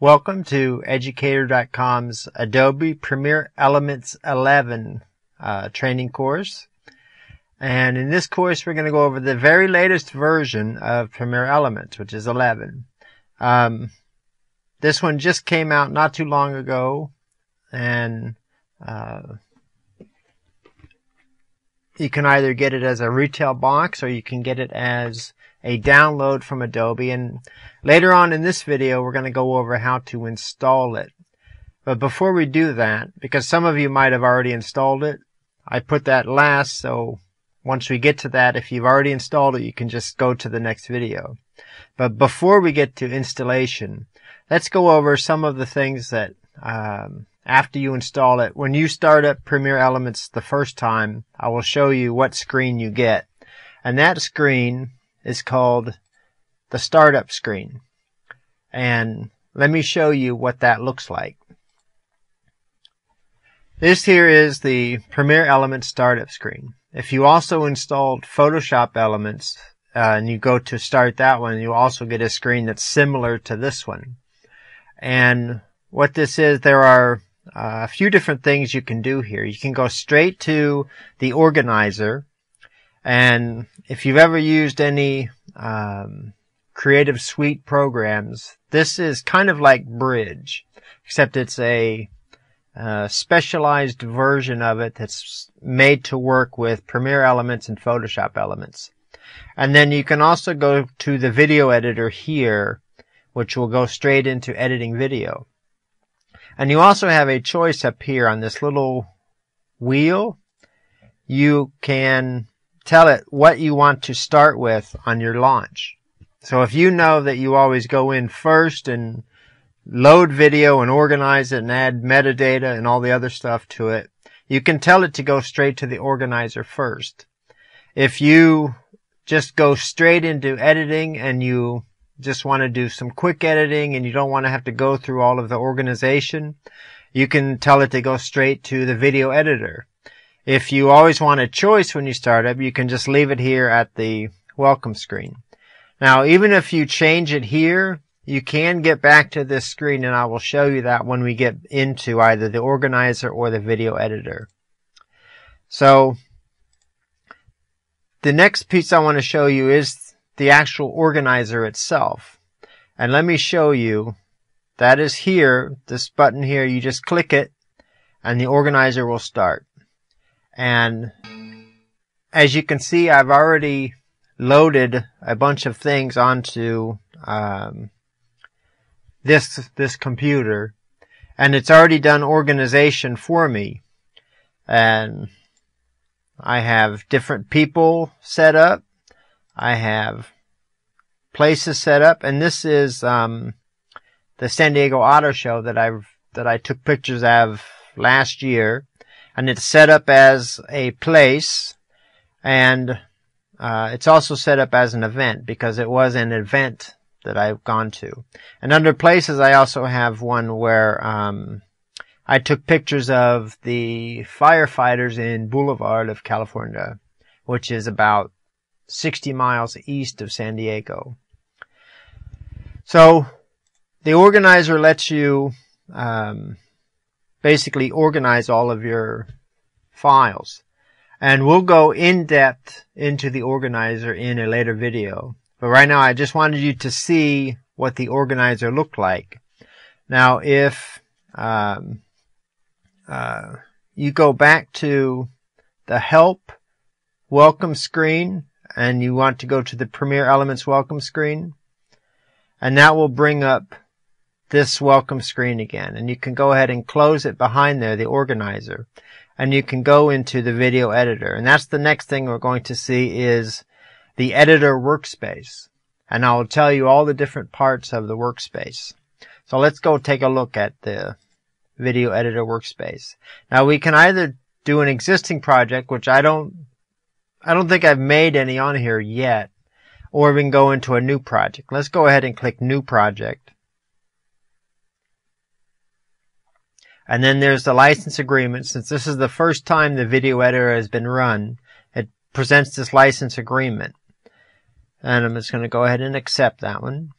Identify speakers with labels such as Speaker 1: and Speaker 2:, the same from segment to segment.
Speaker 1: Welcome to Educator.com's Adobe Premiere Elements 11 uh, training course. And in this course, we're going to go over the very latest version of Premiere Elements, which is 11. Um, this one just came out not too long ago, and uh, you can either get it as a retail box or you can get it as a download from Adobe. And later on in this video, we're going to go over how to install it. But before we do that, because some of you might have already installed it, I put that last. So once we get to that, if you've already installed it, you can just go to the next video. But before we get to installation, let's go over some of the things that um, after you install it. When you start up Premiere Elements the first time, I will show you what screen you get. And that screen is called the startup screen. And let me show you what that looks like. This here is the Premiere Elements startup screen. If you also installed Photoshop Elements uh, and you go to start that one, you also get a screen that's similar to this one. And what this is, there are uh, a few different things you can do here. You can go straight to the organizer and if you've ever used any um, Creative Suite programs, this is kind of like Bridge, except it's a uh, specialized version of it that's made to work with Premiere Elements and Photoshop Elements. And then you can also go to the video editor here, which will go straight into editing video. And you also have a choice up here on this little wheel. You can tell it what you want to start with on your launch. So if you know that you always go in first and load video and organize it and add metadata and all the other stuff to it, you can tell it to go straight to the organizer first. If you just go straight into editing and you just want to do some quick editing and you don't want to have to go through all of the organization, you can tell it to go straight to the video editor. If you always want a choice when you start up, you can just leave it here at the welcome screen. Now, even if you change it here, you can get back to this screen and I will show you that when we get into either the organizer or the video editor. So, the next piece I want to show you is the actual organizer itself. And let me show you that is here, this button here, you just click it and the organizer will start. And as you can see, I've already loaded a bunch of things onto um, this this computer, and it's already done organization for me. And I have different people set up. I have places set up, and this is um, the San Diego Auto Show that I that I took pictures of last year and it's set up as a place and uh, it's also set up as an event because it was an event that I've gone to. And under places, I also have one where um, I took pictures of the firefighters in Boulevard of California, which is about 60 miles east of San Diego. So the organizer lets you um, basically organize all of your files. And we'll go in depth into the organizer in a later video. But right now I just wanted you to see what the organizer looked like. Now if um, uh, you go back to the help welcome screen and you want to go to the Premiere Elements welcome screen and that will bring up this welcome screen again. And you can go ahead and close it behind there, the organizer. And you can go into the video editor. And that's the next thing we're going to see is the editor workspace. And I will tell you all the different parts of the workspace. So let's go take a look at the video editor workspace. Now we can either do an existing project, which I don't, I don't think I've made any on here yet, or we can go into a new project. Let's go ahead and click new project. And then there's the license agreement. Since this is the first time the video editor has been run, it presents this license agreement. And I'm just going to go ahead and accept that one.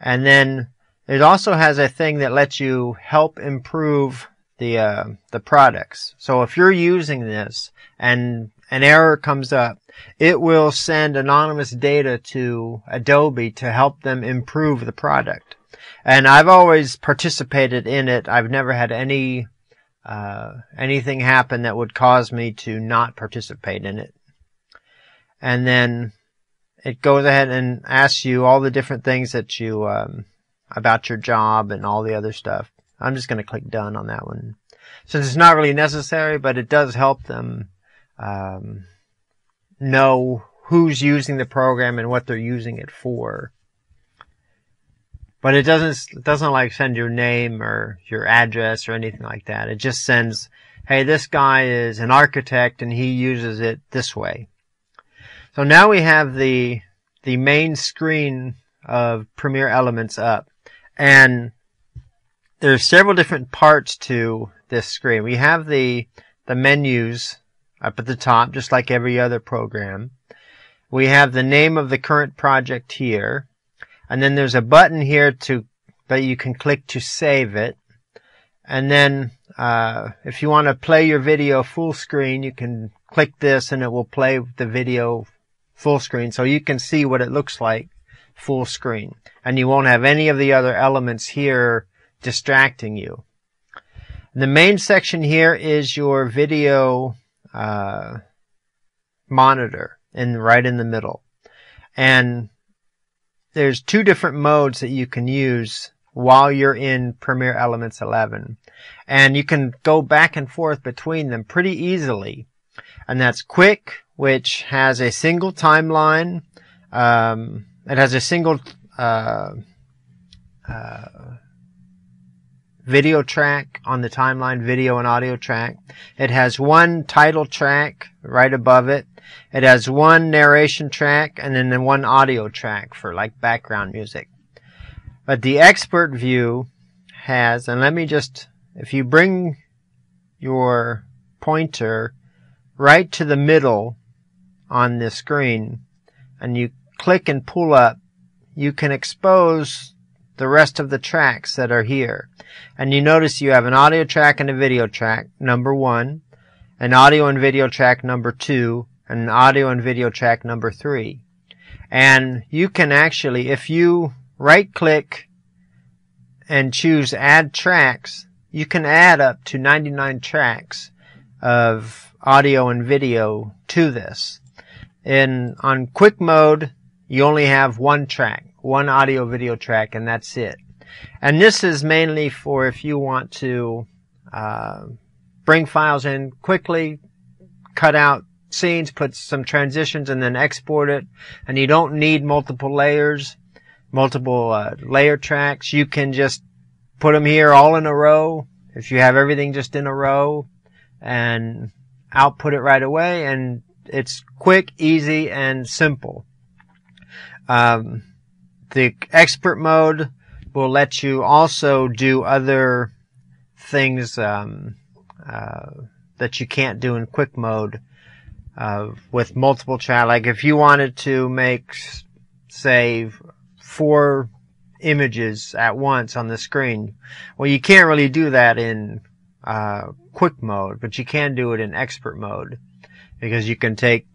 Speaker 1: And then it also has a thing that lets you help improve the uh, the products. So if you're using this and an error comes up, it will send anonymous data to Adobe to help them improve the product. And I've always participated in it. I've never had any uh, anything happen that would cause me to not participate in it. And then it goes ahead and asks you all the different things that you um, about your job and all the other stuff. I'm just going to click done on that one. Since it's not really necessary, but it does help them um, know who's using the program and what they're using it for. But it doesn't it doesn't like send your name or your address or anything like that. It just sends, hey, this guy is an architect and he uses it this way. So now we have the the main screen of Premiere Elements up. And there's several different parts to this screen. We have the the menus up at the top, just like every other program. We have the name of the current project here. And then there's a button here to that you can click to save it. And then uh, if you want to play your video full screen, you can click this and it will play the video full screen so you can see what it looks like full screen. And you won't have any of the other elements here distracting you. The main section here is your video uh, monitor and right in the middle. And there's two different modes that you can use while you're in Premiere Elements 11. And you can go back and forth between them pretty easily. And that's quick, which has a single timeline. Um, it has a single uh, uh, video track on the timeline, video and audio track. It has one title track right above it. It has one narration track and then one audio track for like background music. But the expert view has, and let me just, if you bring your pointer right to the middle on the screen and you click and pull up, you can expose the rest of the tracks that are here. And you notice you have an audio track and a video track, number one, an audio and video track number two, and an audio and video track number three. And you can actually, if you right click and choose add tracks, you can add up to 99 tracks of audio and video to this. In, on quick mode, you only have one track one audio video track and that's it. And this is mainly for if you want to uh, bring files in quickly, cut out scenes, put some transitions and then export it. And you don't need multiple layers, multiple uh, layer tracks. You can just put them here all in a row. If you have everything just in a row and output it right away and it's quick, easy, and simple. Um, the expert mode will let you also do other things um, uh, that you can't do in quick mode uh, with multiple chat. Like if you wanted to make, say, four images at once on the screen, well, you can't really do that in uh, quick mode, but you can do it in expert mode because you can take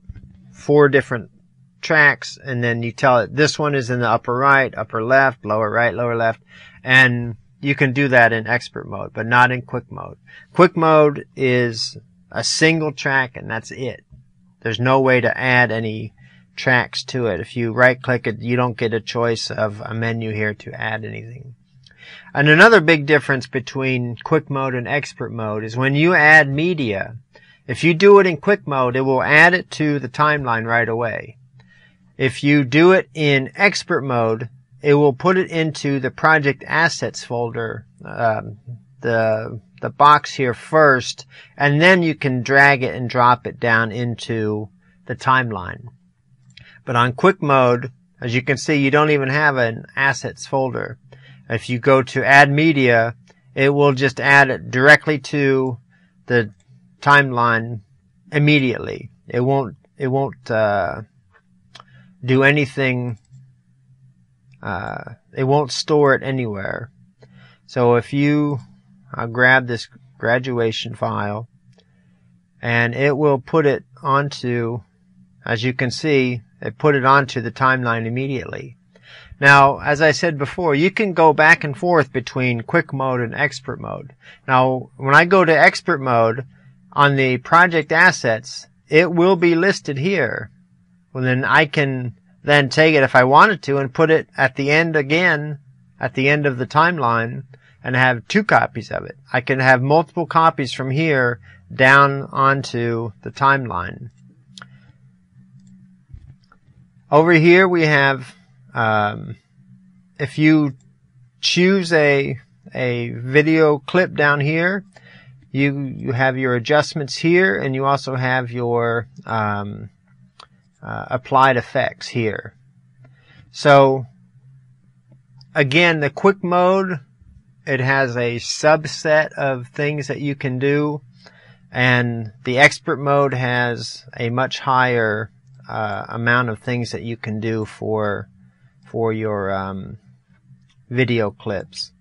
Speaker 1: four different tracks and then you tell it this one is in the upper right, upper left, lower right, lower left, and you can do that in expert mode, but not in quick mode. Quick mode is a single track and that's it. There's no way to add any tracks to it. If you right click it, you don't get a choice of a menu here to add anything. And another big difference between quick mode and expert mode is when you add media, if you do it in quick mode, it will add it to the timeline right away. If you do it in expert mode, it will put it into the project assets folder, um, the the box here first, and then you can drag it and drop it down into the timeline. But on quick mode, as you can see, you don't even have an assets folder. If you go to add media, it will just add it directly to the timeline immediately. It won't, it won't, uh, do anything uh, it won't store it anywhere. So if you I'll grab this graduation file and it will put it onto, as you can see, it put it onto the timeline immediately. Now, as I said before, you can go back and forth between quick mode and expert mode. Now, when I go to expert mode on the project assets, it will be listed here. Well, then I can then take it if I wanted to and put it at the end again, at the end of the timeline, and have two copies of it. I can have multiple copies from here down onto the timeline. Over here we have, um, if you choose a a video clip down here, you you have your adjustments here, and you also have your um, uh, applied effects here. So again, the quick mode it has a subset of things that you can do, and the expert mode has a much higher uh, amount of things that you can do for for your um, video clips,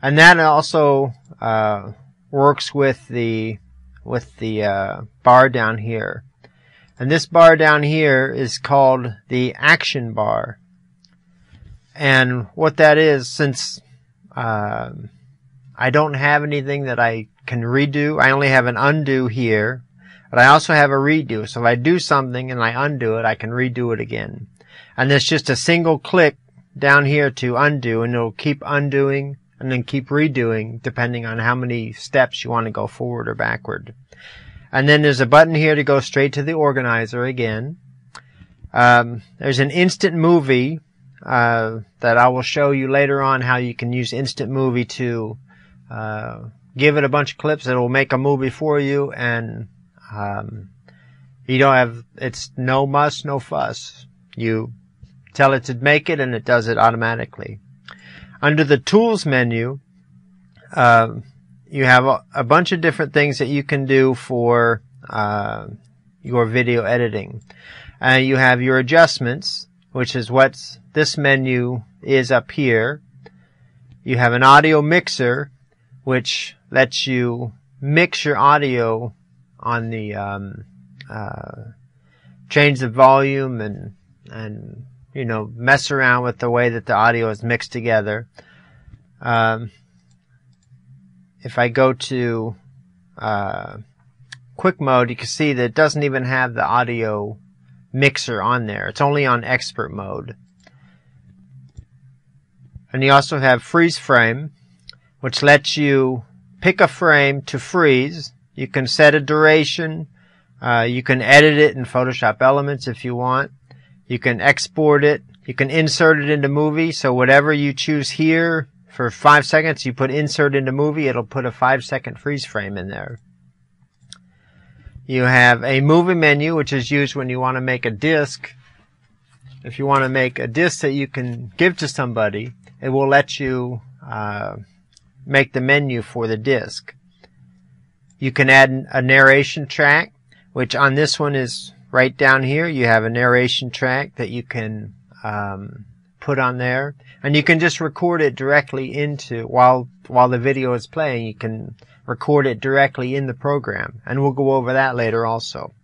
Speaker 1: and that also uh, works with the with the uh, bar down here. And this bar down here is called the action bar. And what that is, since um, I don't have anything that I can redo. I only have an undo here, but I also have a redo. So if I do something and I undo it, I can redo it again. And it's just a single click down here to undo and it'll keep undoing and then keep redoing depending on how many steps you want to go forward or backward. And then there's a button here to go straight to the organizer again. Um, there's an instant movie uh, that I will show you later on how you can use Instant Movie to uh, give it a bunch of clips that will make a movie for you, and um, you don't have it's no muss, no fuss. You tell it to make it, and it does it automatically. Under the Tools menu, uh, you have a, a, bunch of different things that you can do for uh, your video editing. Uh, you have your adjustments, which is what this menu is up here. You have an audio mixer, which lets you mix your audio on the um, uh, change the volume and and you know mess around with the way that the audio is mixed together. Um, if I go to uh, quick mode, you can see that it doesn't even have the audio mixer on there. It's only on expert mode. And you also have freeze frame, which lets you pick a frame to freeze. You can set a duration. Uh, you can edit it in Photoshop Elements if you want. You can export it. You can insert it into movie. So whatever you choose here for five seconds, you put insert into movie, it'll put a five second freeze frame in there. You have a movie menu, which is used when you want to make a disc. If you want to make a disc that you can give to somebody, it will let you uh, make the menu for the disc. You can add a narration track, which on this one is right down here. You have a narration track that you can um, put on there, and you can just record it directly into while while the video is playing. You can record it directly in the program. And we'll go over that later also.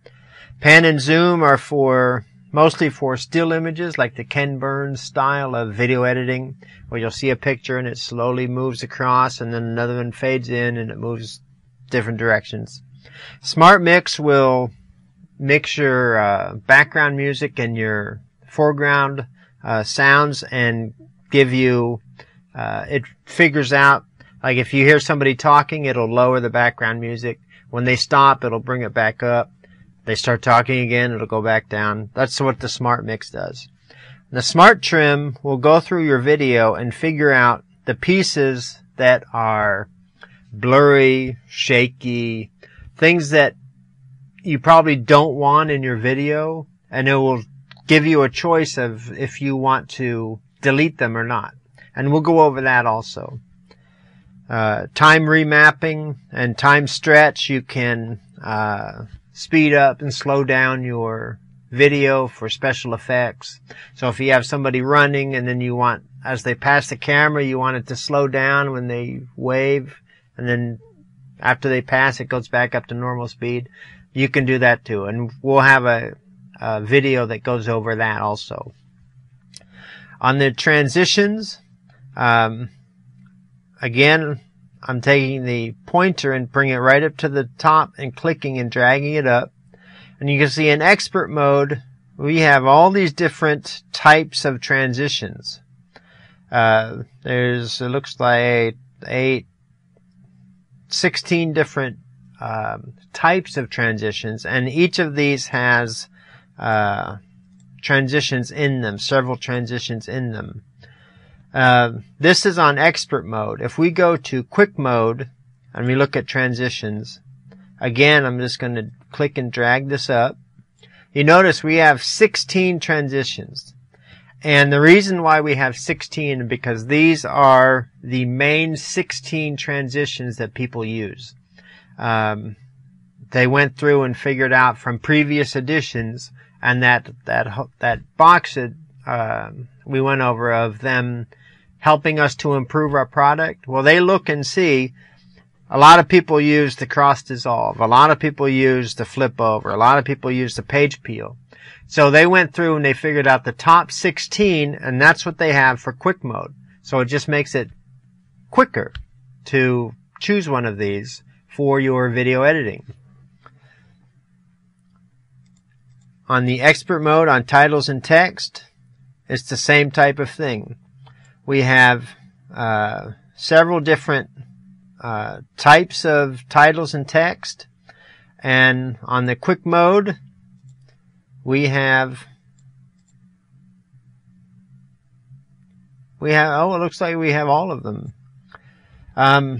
Speaker 1: Pan and zoom are for mostly for still images like the Ken Burns style of video editing where you'll see a picture and it slowly moves across and then another one fades in and it moves different directions. Smart Mix will mix your uh, background music and your foreground uh, sounds and give you uh, it figures out like if you hear somebody talking, it'll lower the background music. When they stop, it'll bring it back up. They start talking again, it'll go back down. That's what the Smart Mix does. The Smart Trim will go through your video and figure out the pieces that are blurry, shaky, things that you probably don't want in your video, and it will give you a choice of if you want to delete them or not. And we'll go over that also. Uh, time remapping and time stretch, you can uh, speed up and slow down your video for special effects. So if you have somebody running and then you want, as they pass the camera, you want it to slow down when they wave and then after they pass, it goes back up to normal speed. You can do that too. And we'll have a, a video that goes over that also. On the transitions, um, again, I'm taking the pointer and bringing it right up to the top and clicking and dragging it up. And you can see in expert mode, we have all these different types of transitions. Uh, there's, it looks like eight, 16 different um, types of transitions, and each of these has uh, transitions in them, several transitions in them. Uh, this is on expert mode. If we go to quick mode and we look at transitions, again, I'm just going to click and drag this up. You notice we have 16 transitions. And the reason why we have 16 is because these are the main 16 transitions that people use. Um, they went through and figured out from previous editions and that that that box that uh, we went over of them helping us to improve our product. Well, they look and see. A lot of people use the cross dissolve. A lot of people use the flip over. A lot of people use the page peel. So they went through and they figured out the top 16 and that's what they have for quick mode. So it just makes it quicker to choose one of these for your video editing. On the expert mode on titles and text, it's the same type of thing. We have uh, several different uh, types of titles and text. And on the quick mode, we have we have oh it looks like we have all of them um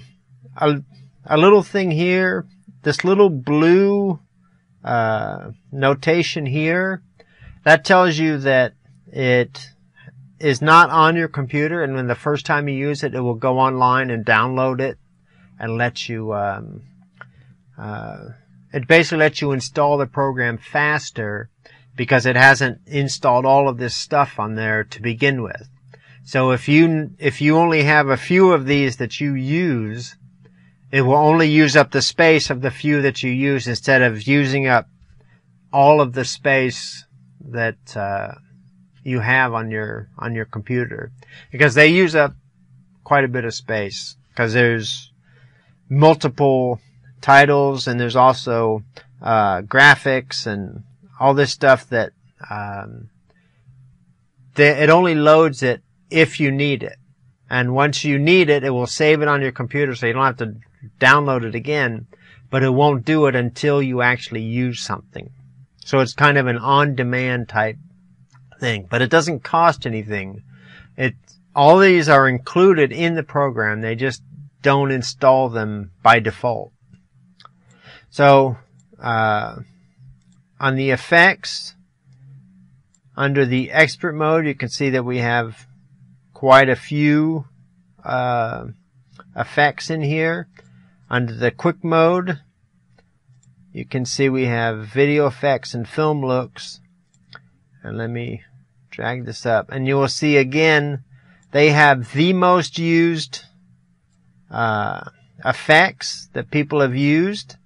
Speaker 1: a, a little thing here this little blue uh, notation here that tells you that it is not on your computer and when the first time you use it it will go online and download it and let you um, uh, it basically lets you install the program faster because it hasn't installed all of this stuff on there to begin with. So if you, if you only have a few of these that you use, it will only use up the space of the few that you use instead of using up all of the space that, uh, you have on your, on your computer. Because they use up quite a bit of space. Because there's multiple titles and there's also, uh, graphics and all this stuff that um, it only loads it if you need it. And once you need it, it will save it on your computer so you don't have to download it again, but it won't do it until you actually use something. So it's kind of an on-demand type thing, but it doesn't cost anything. It, all these are included in the program. They just don't install them by default. So, uh, on the effects, under the expert mode, you can see that we have quite a few uh, effects in here. Under the quick mode, you can see we have video effects and film looks. And let me drag this up. And you will see again, they have the most used uh, effects that people have used.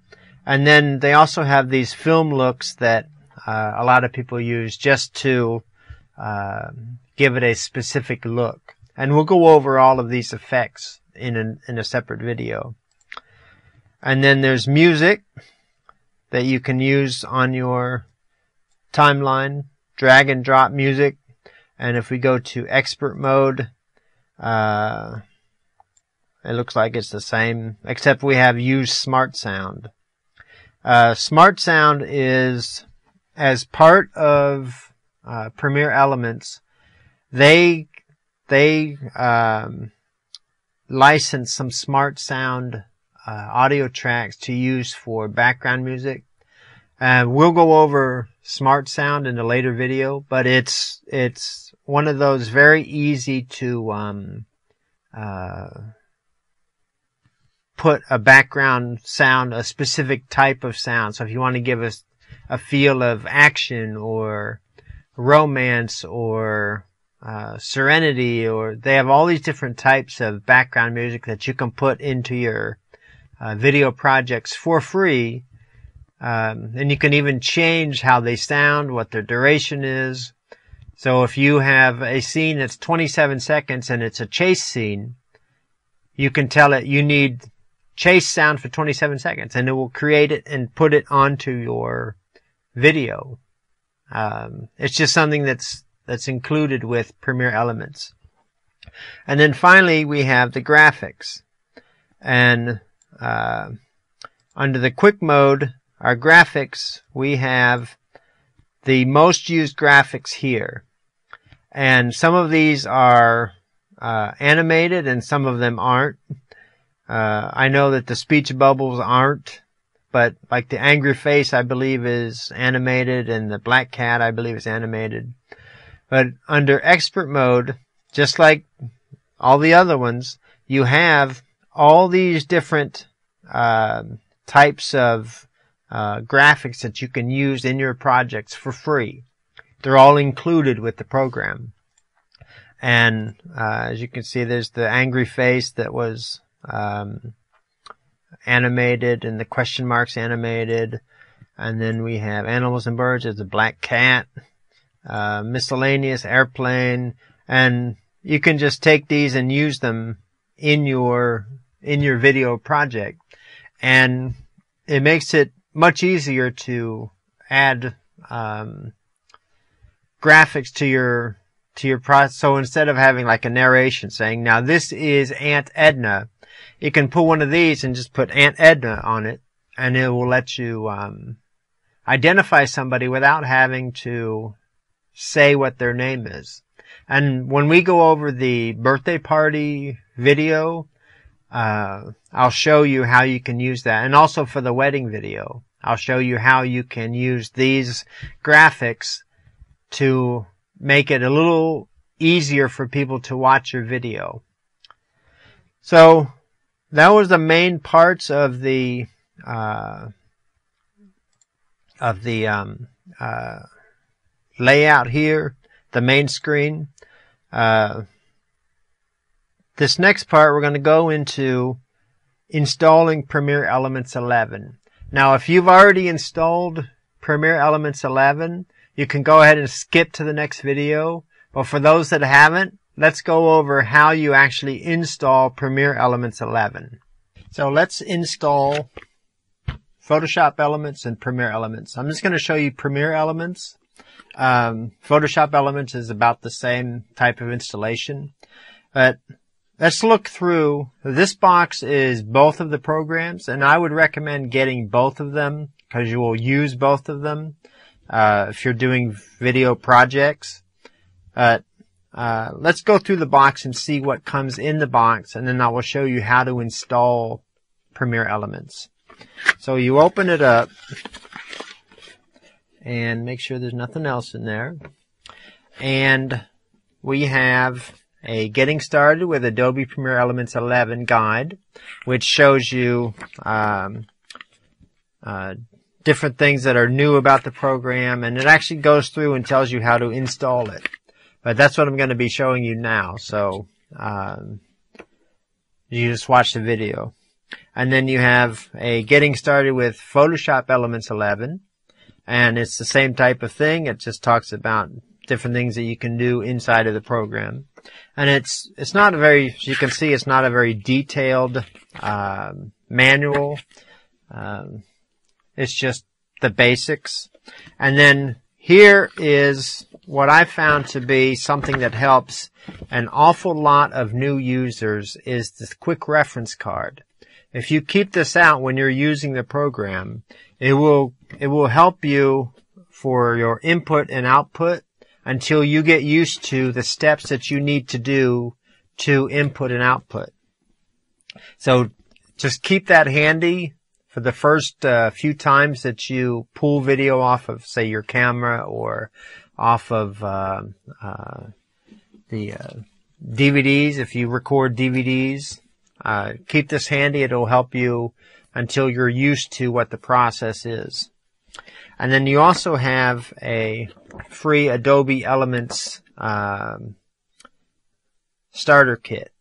Speaker 1: And then they also have these film looks that uh, a lot of people use just to uh, give it a specific look. And we'll go over all of these effects in a, in a separate video. And then there's music that you can use on your timeline, drag and drop music. And if we go to expert mode, uh, it looks like it's the same, except we have use smart sound. Uh, Smart Sound is as part of uh, Premiere Elements. They they um, license some Smart Sound uh, audio tracks to use for background music. Uh, we'll go over Smart Sound in a later video, but it's it's one of those very easy to um, uh, put a background sound, a specific type of sound. So if you want to give us a feel of action or romance or uh, serenity or they have all these different types of background music that you can put into your uh, video projects for free. Um, and you can even change how they sound, what their duration is. So if you have a scene that's 27 seconds and it's a chase scene, you can tell it you need chase sound for 27 seconds and it will create it and put it onto your video. Um, it's just something that's that's included with Premiere Elements. And then finally, we have the graphics. And uh, under the quick mode, our graphics, we have the most used graphics here. And some of these are uh, animated and some of them aren't. Uh, I know that the speech bubbles aren't, but like the angry face, I believe is animated and the black cat, I believe is animated. But under expert mode, just like all the other ones, you have all these different uh, types of uh, graphics that you can use in your projects for free. They're all included with the program. And uh, as you can see, there's the angry face that was um, animated and the question marks animated. And then we have animals and birds. There's a black cat uh, miscellaneous airplane, and you can just take these and use them in your in your video project, and it makes it much easier to add um, graphics to your to your pro. So instead of having like a narration saying, "Now this is Aunt Edna," you can pull one of these and just put Aunt Edna on it, and it will let you um, identify somebody without having to say what their name is. And when we go over the birthday party video, uh, I'll show you how you can use that. And also for the wedding video, I'll show you how you can use these graphics to make it a little easier for people to watch your video. So that was the main parts of the uh, of the um, uh, layout here, the main screen. Uh, this next part we're going to go into installing Premiere Elements 11. Now if you've already installed Premiere Elements 11, you can go ahead and skip to the next video. But for those that haven't, let's go over how you actually install Premiere Elements 11. So let's install Photoshop Elements and Premiere Elements. I'm just going to show you Premiere Elements um, Photoshop Elements is about the same type of installation, but let's look through. This box is both of the programs, and I would recommend getting both of them because you will use both of them uh, if you're doing video projects. But uh, let's go through the box and see what comes in the box, and then I will show you how to install Premiere Elements. So you open it up and make sure there's nothing else in there. And we have a getting started with Adobe Premiere Elements 11 guide, which shows you um, uh, different things that are new about the program, and it actually goes through and tells you how to install it. But that's what I'm going to be showing you now. So um, you just watch the video. And then you have a getting started with Photoshop Elements 11, and it's the same type of thing. It just talks about different things that you can do inside of the program. And it's, it's not a very, as you can see, it's not a very detailed, uh, manual. Um, it's just the basics. And then here is what I found to be something that helps an awful lot of new users is this quick reference card. If you keep this out when you're using the program, it will, it will help you for your input and output until you get used to the steps that you need to do to input and output. So just keep that handy for the first uh, few times that you pull video off of, say, your camera or off of uh, uh, the uh, DVDs. If you record DVDs, uh, keep this handy. It'll help you until you're used to what the process is. And then you also have a free Adobe Elements um, starter kit.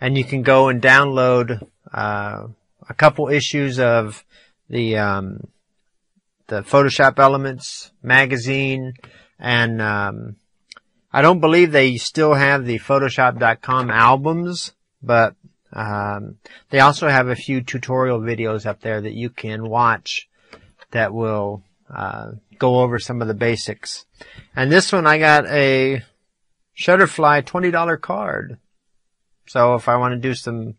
Speaker 1: And you can go and download uh, a couple issues of the um, the Photoshop Elements magazine, and um, I don't believe they still have the Photoshop.com albums, but um, they also have a few tutorial videos up there that you can watch that will uh, go over some of the basics. And this one I got a Shutterfly $20 card. So if I want to do some,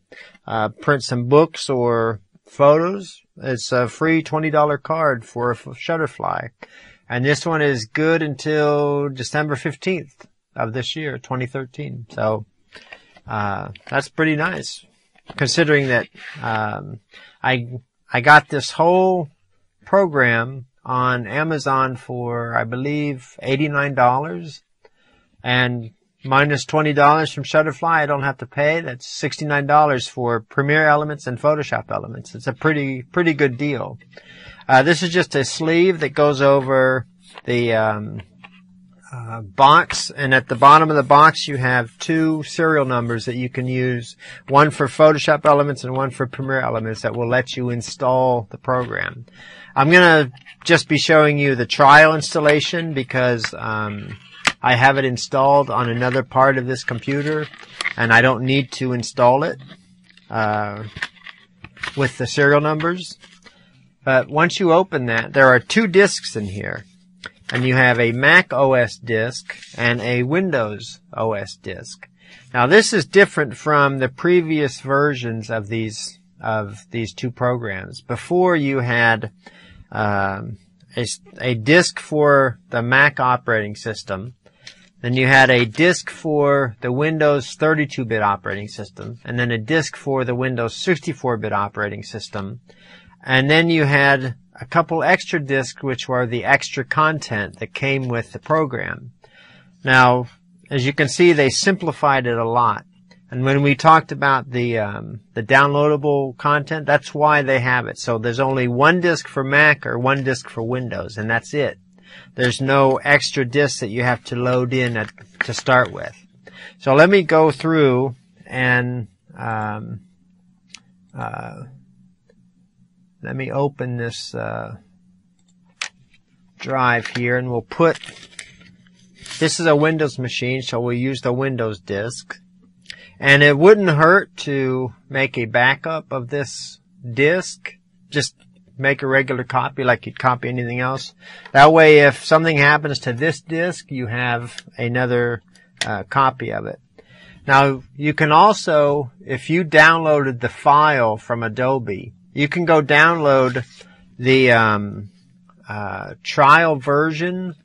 Speaker 1: uh, print some books or photos, it's a free $20 card for a Shutterfly. And this one is good until December 15th of this year, 2013. So, uh, that's pretty nice considering that, um, I, I got this whole program on Amazon for, I believe, $89 and minus $20 from Shutterfly. I don't have to pay. That's $69 for Premiere Elements and Photoshop Elements. It's a pretty, pretty good deal. Uh, this is just a sleeve that goes over the, um, uh, box, and at the bottom of the box you have two serial numbers that you can use, one for Photoshop Elements and one for Premiere Elements that will let you install the program. I'm gonna just be showing you the trial installation because um, I have it installed on another part of this computer and I don't need to install it uh, with the serial numbers. But once you open that, there are two disks in here. And you have a Mac OS disk and a Windows OS disk. Now this is different from the previous versions of these of these two programs. Before you had um, a, a disk for the Mac operating system then you had a disk for the Windows 32-bit operating system, and then a disk for the Windows 64-bit operating system. And then you had a couple extra disks which were the extra content that came with the program. Now, as you can see, they simplified it a lot. And when we talked about the um, the downloadable content, that's why they have it. So there's only one disk for Mac or one disk for Windows, and that's it. There's no extra disks that you have to load in at, to start with. So let me go through and um, uh, let me open this uh, drive here and we'll put this is a Windows machine so we'll use the Windows disk and it wouldn't hurt to make a backup of this disk just make a regular copy like you'd copy anything else. That way, if something happens to this disk, you have another uh, copy of it. Now, you can also, if you downloaded the file from Adobe, you can go download the um, uh, trial version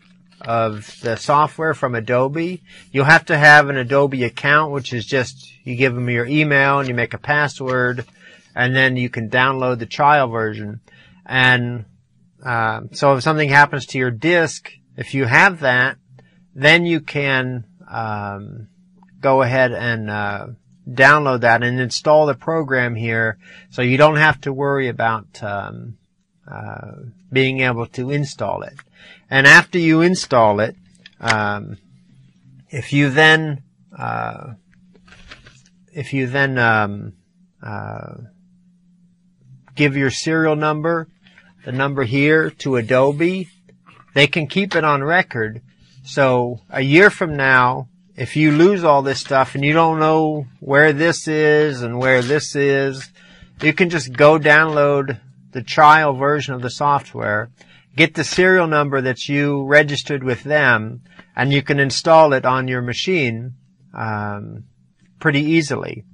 Speaker 1: of the software from Adobe. You'll have to have an Adobe account, which is just you give them your email and you make a password, and then you can download the trial version. And uh, so if something happens to your disk, if you have that, then you can um, go ahead and uh, download that and install the program here, so you don't have to worry about um, uh, being able to install it. And after you install it, um, if you then uh, if you then um, uh, give your serial number the number here to Adobe, they can keep it on record. So a year from now, if you lose all this stuff and you don't know where this is and where this is, you can just go download the trial version of the software, get the serial number that you registered with them, and you can install it on your machine um, pretty easily.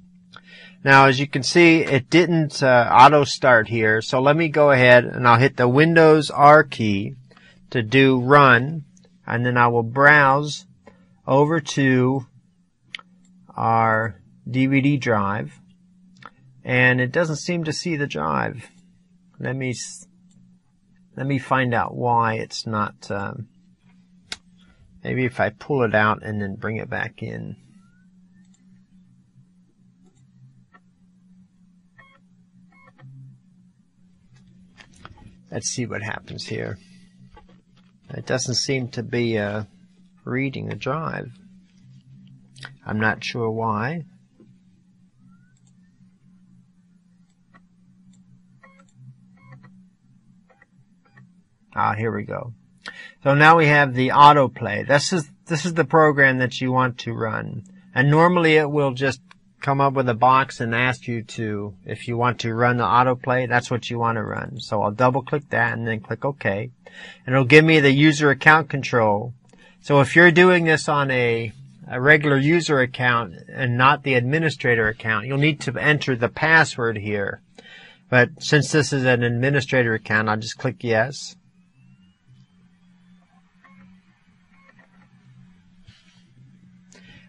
Speaker 1: Now, as you can see, it didn't uh, auto start here. So let me go ahead and I'll hit the Windows R key to do run. And then I will browse over to our DVD drive. And it doesn't seem to see the drive. Let me, let me find out why it's not, um, maybe if I pull it out and then bring it back in. Let's see what happens here. It doesn't seem to be uh, reading the drive. I'm not sure why. Ah, here we go. So now we have the autoplay. This is, this is the program that you want to run. And normally it will just come up with a box and ask you to, if you want to run the autoplay, that's what you want to run. So I'll double click that and then click OK. And it'll give me the user account control. So if you're doing this on a, a regular user account and not the administrator account, you'll need to enter the password here. But since this is an administrator account, I'll just click yes.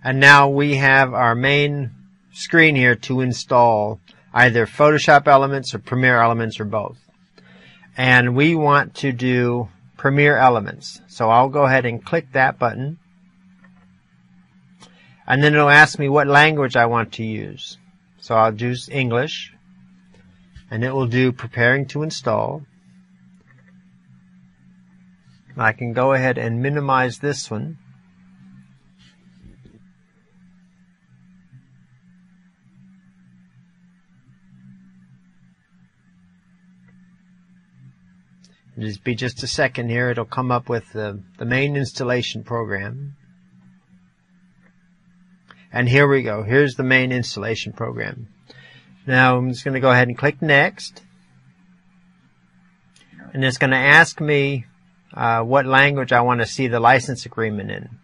Speaker 1: And now we have our main screen here to install either Photoshop Elements or Premiere Elements or both. And we want to do Premiere Elements. So I'll go ahead and click that button. And then it'll ask me what language I want to use. So I'll choose English. And it will do preparing to install. I can go ahead and minimize this one. Just be just a second here. It'll come up with the, the main installation program. And here we go. Here's the main installation program. Now I'm just going to go ahead and click next. And it's going to ask me uh, what language I want to see the license agreement in.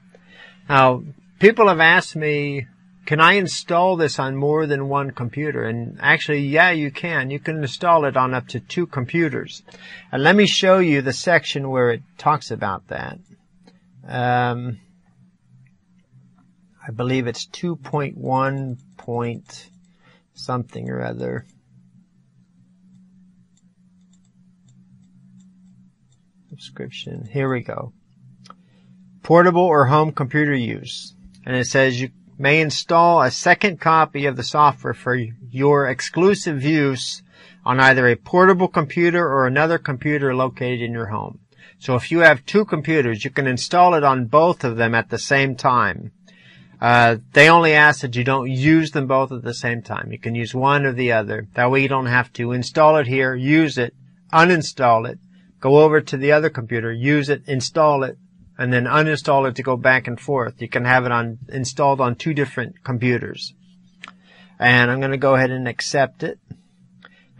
Speaker 1: Now, people have asked me can I install this on more than one computer? And actually, yeah, you can. You can install it on up to two computers. And let me show you the section where it talks about that. Um, I believe it's 2.1 point something or other. Subscription. Here we go. Portable or home computer use. And it says you may install a second copy of the software for your exclusive use on either a portable computer or another computer located in your home. So if you have two computers, you can install it on both of them at the same time. Uh, they only ask that you don't use them both at the same time. You can use one or the other. That way you don't have to install it here, use it, uninstall it, go over to the other computer, use it, install it, and then uninstall it to go back and forth. You can have it on installed on two different computers. And I'm going to go ahead and accept it.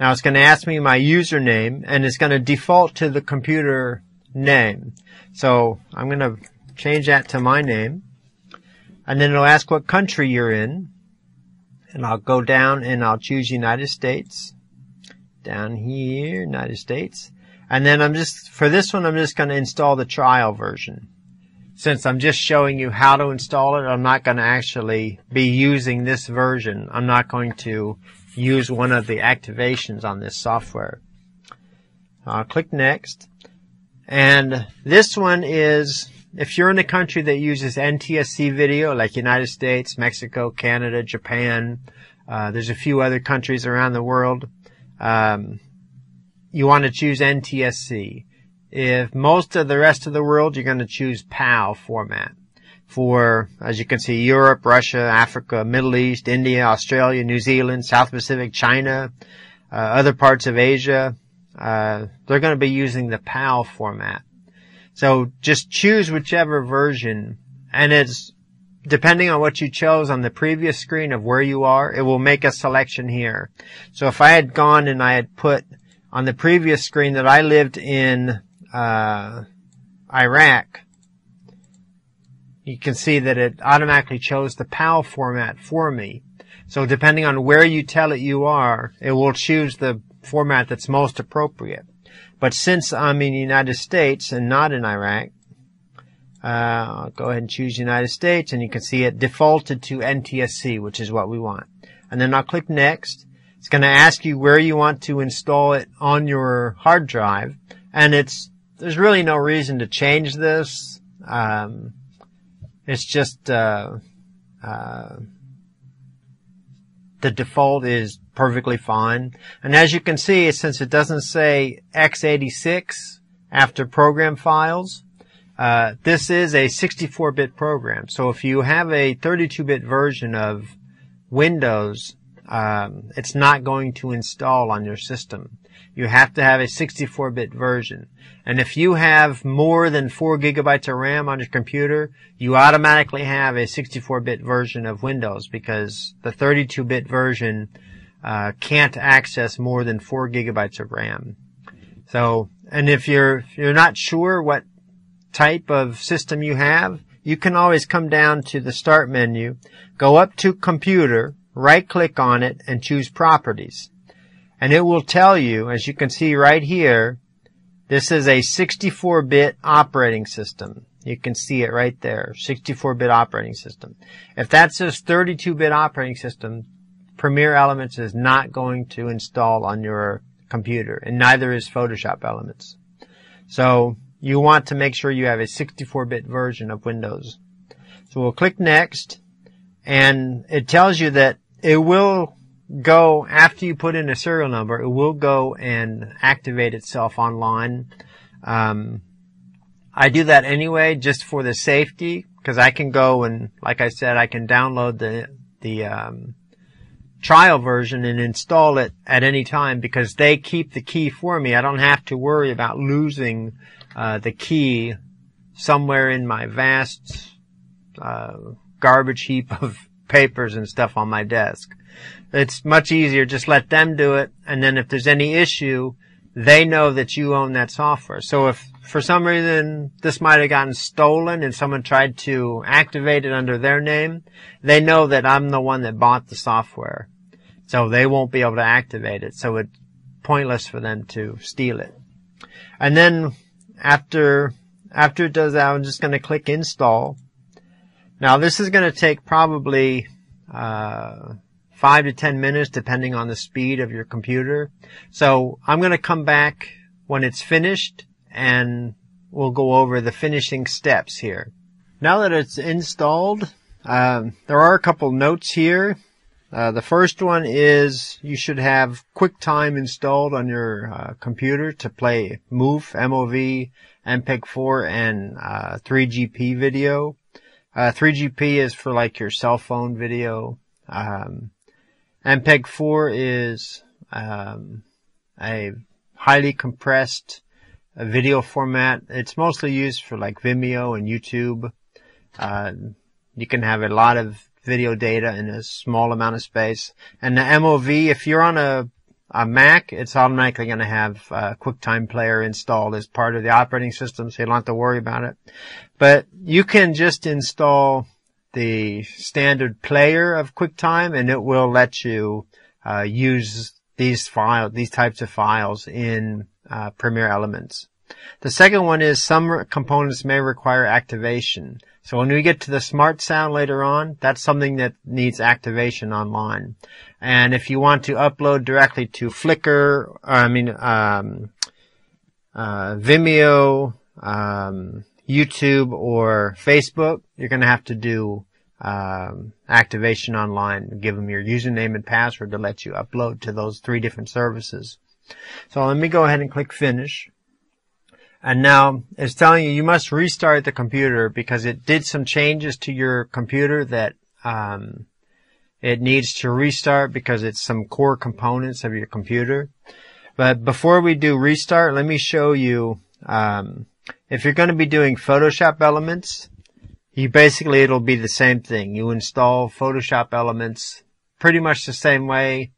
Speaker 1: Now it's going to ask me my username and it's going to default to the computer name. So I'm going to change that to my name. And then it'll ask what country you're in. And I'll go down and I'll choose United States. Down here, United States. And then I'm just, for this one, I'm just going to install the trial version. Since I'm just showing you how to install it, I'm not going to actually be using this version. I'm not going to use one of the activations on this software. I'll click next. And this one is, if you're in a country that uses NTSC video, like United States, Mexico, Canada, Japan, uh, there's a few other countries around the world. Um, you want to choose NTSC. If most of the rest of the world, you're going to choose PAL format. For, as you can see, Europe, Russia, Africa, Middle East, India, Australia, New Zealand, South Pacific, China, uh, other parts of Asia, uh, they're going to be using the PAL format. So just choose whichever version, and it's depending on what you chose on the previous screen of where you are, it will make a selection here. So if I had gone and I had put on the previous screen that I lived in uh, Iraq, you can see that it automatically chose the PAL format for me. So depending on where you tell it you are, it will choose the format that's most appropriate. But since I'm in the United States and not in Iraq, uh, I'll go ahead and choose United States and you can see it defaulted to NTSC, which is what we want. And then I'll click next it's going to ask you where you want to install it on your hard drive. And it's, there's really no reason to change this. Um, it's just, uh, uh, the default is perfectly fine. And as you can see, since it doesn't say x86 after program files, uh, this is a 64-bit program. So if you have a 32-bit version of Windows, um, it's not going to install on your system. You have to have a 64-bit version. And if you have more than 4 gigabytes of RAM on your computer, you automatically have a 64-bit version of Windows because the 32-bit version uh, can't access more than 4 gigabytes of RAM. So, and if you're if you're not sure what type of system you have, you can always come down to the start menu, go up to computer, right click on it and choose properties. And it will tell you, as you can see right here, this is a 64-bit operating system. You can see it right there, 64-bit operating system. If that says 32-bit operating system, Premiere Elements is not going to install on your computer, and neither is Photoshop Elements. So you want to make sure you have a 64-bit version of Windows. So we'll click Next, and it tells you that it will go, after you put in a serial number, it will go and activate itself online. Um, I do that anyway, just for the safety, because I can go and, like I said, I can download the, the, um, trial version and install it at any time because they keep the key for me. I don't have to worry about losing uh, the key somewhere in my vast uh, garbage heap of papers and stuff on my desk. It's much easier. Just let them do it, and then if there's any issue, they know that you own that software. So if for some reason this might have gotten stolen and someone tried to activate it under their name, they know that I'm the one that bought the software. So they won't be able to activate it. So it's pointless for them to steal it. And then after, after it does that, I'm just going to click install. Now this is going to take probably, uh, five to ten minutes depending on the speed of your computer. So I'm going to come back when it's finished and we'll go over the finishing steps here. Now that it's installed, um, there are a couple notes here. Uh, the first one is you should have QuickTime installed on your uh, computer to play MOV, MOV, MPEG-4, and uh, 3GP video. 3GP uh, is for like your cell phone video. Um, MPEG 4 is um, a highly compressed uh, video format. It's mostly used for like Vimeo and YouTube. Uh, you can have a lot of video data in a small amount of space. And the MOV, if you're on a, a Mac, it's automatically going to have a QuickTime Player installed as part of the operating system, so you don't have to worry about it. But you can just install the standard player of QuickTime and it will let you uh, use these file, these types of files in uh, Premiere Elements. The second one is some components may require activation. So when we get to the smart sound later on, that's something that needs activation online. And if you want to upload directly to Flickr, I mean, um, uh, Vimeo, um, YouTube or Facebook, you're going to have to do um, activation online. Give them your username and password to let you upload to those three different services. So let me go ahead and click finish. And now it's telling you you must restart the computer because it did some changes to your computer that um, it needs to restart because it's some core components of your computer. But before we do restart, let me show you um, if you're going to be doing Photoshop elements, you basically it'll be the same thing. You install Photoshop elements pretty much the same way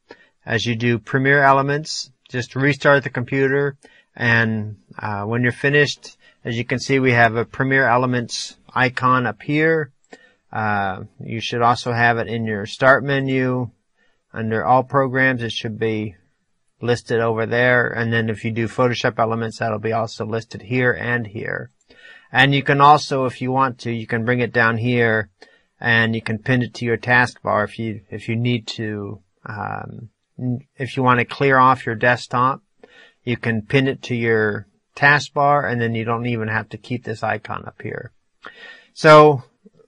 Speaker 1: as you do Premiere elements. Just restart the computer and uh, when you're finished, as you can see, we have a Premiere Elements icon up here. Uh, you should also have it in your Start menu. Under All Programs, it should be listed over there. And then if you do Photoshop Elements, that'll be also listed here and here. And you can also, if you want to, you can bring it down here and you can pin it to your taskbar if you, if you need to, um, if you want to clear off your desktop, you can pin it to your taskbar and then you don't even have to keep this icon up here. So,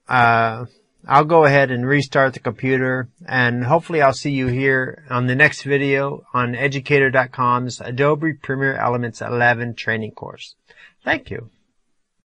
Speaker 1: uh, I'll go ahead and restart the computer and hopefully I'll see you here on the next video on educator.com's Adobe Premiere Elements 11 training course. Thank you.